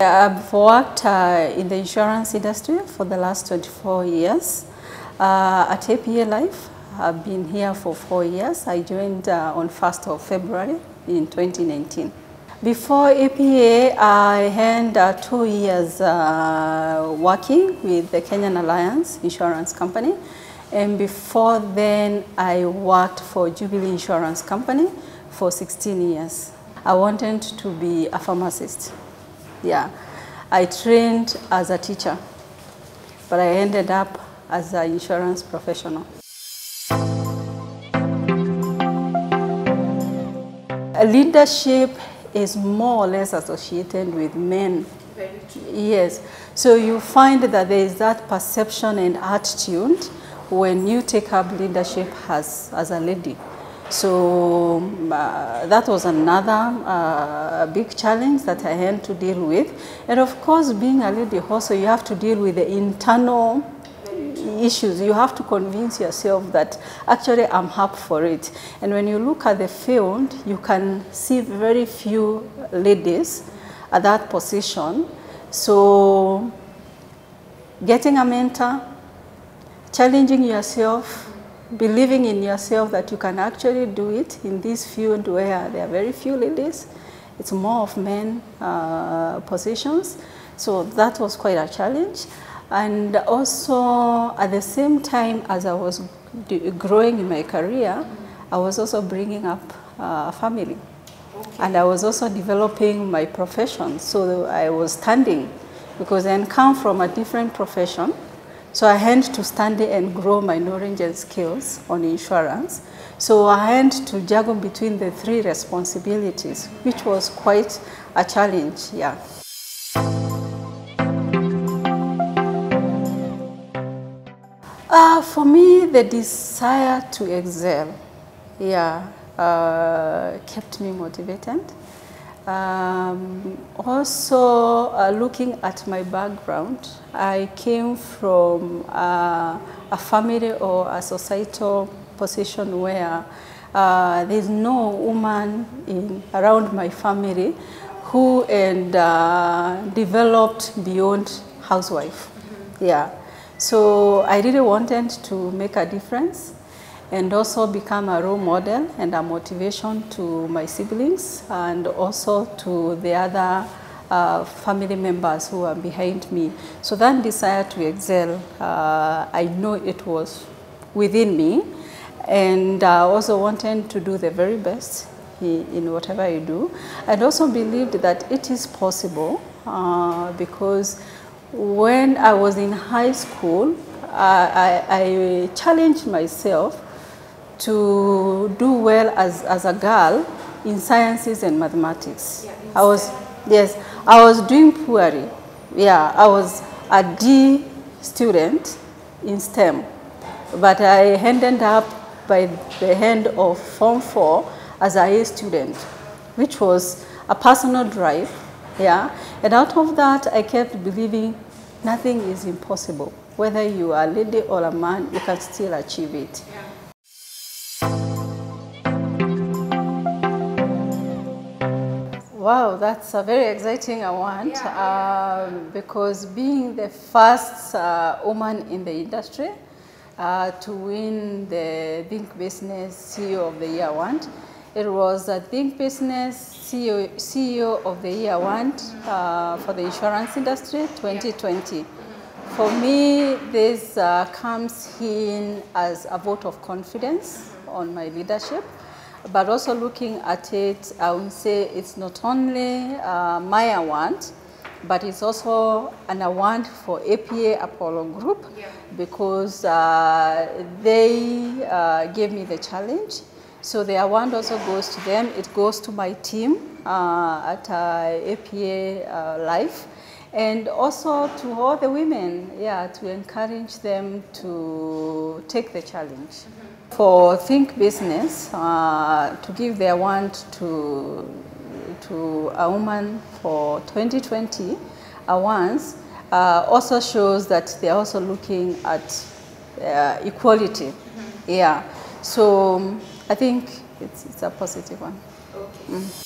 I've worked uh, in the insurance industry for the last 24 years. Uh, at APA Life, I've been here for four years. I joined uh, on 1st of February in 2019. Before APA, I had uh, two years uh, working with the Kenyan Alliance Insurance Company. And before then, I worked for Jubilee Insurance Company for 16 years. I wanted to be a pharmacist. Yeah, I trained as a teacher, but I ended up as an insurance professional. Leadership is more or less associated with men. Yes, so you find that there is that perception and attitude when you take up leadership as, as a lady. So uh, that was another uh, big challenge that I had to deal with. And of course, being a lady also, you have to deal with the internal issues. You have to convince yourself that actually I'm up for it. And when you look at the field, you can see very few ladies at that position. So getting a mentor, challenging yourself, believing in yourself that you can actually do it in this field where there are very few ladies. It's more of men uh, positions. So that was quite a challenge. And also at the same time as I was growing in my career, I was also bringing up uh, a family. Okay. And I was also developing my profession. So I was standing because I come from a different profession. So I had to study and grow my knowledge and skills on insurance. So I had to juggle between the three responsibilities, which was quite a challenge, yeah. Uh, for me, the desire to excel, yeah, uh, kept me motivated. Um, also, uh, looking at my background, I came from uh, a family or a societal position where uh, there's no woman in, around my family who and uh, developed beyond housewife. Yeah. So I really wanted to make a difference and also become a role model and a motivation to my siblings and also to the other uh, family members who are behind me. So that desire to excel, uh, I know it was within me and I also wanted to do the very best in whatever I do. I also believed that it is possible uh, because when I was in high school, I, I, I challenged myself to do well as, as a girl in sciences and mathematics. Yeah, I was, yes, I was doing poorly. Yeah, I was a D student in STEM, but I ended up by the end of Form 4 as a A student, which was a personal drive yeah, and out of that, I kept believing nothing is impossible. Whether you are a lady or a man, you can still achieve it. Yeah. Wow, that's a very exciting one yeah. um, because being the first uh, woman in the industry uh, to win the Think Business CEO of the Year award, it was a Think Business CEO, CEO of the Year Award uh, for the insurance industry 2020. For me, this uh, comes in as a vote of confidence on my leadership, but also looking at it, I would say it's not only uh, my award, but it's also an award for APA Apollo Group yeah. because uh, they uh, gave me the challenge so the award also goes to them. It goes to my team uh, at uh, APA uh, Life and also to all the women, yeah, to encourage them to take the challenge. Mm -hmm. For Think Business, uh, to give their award to, to a woman for 2020 awards uh, also shows that they're also looking at uh, equality. Mm -hmm. Yeah. So I think it's, it's a positive one. Okay. Mm.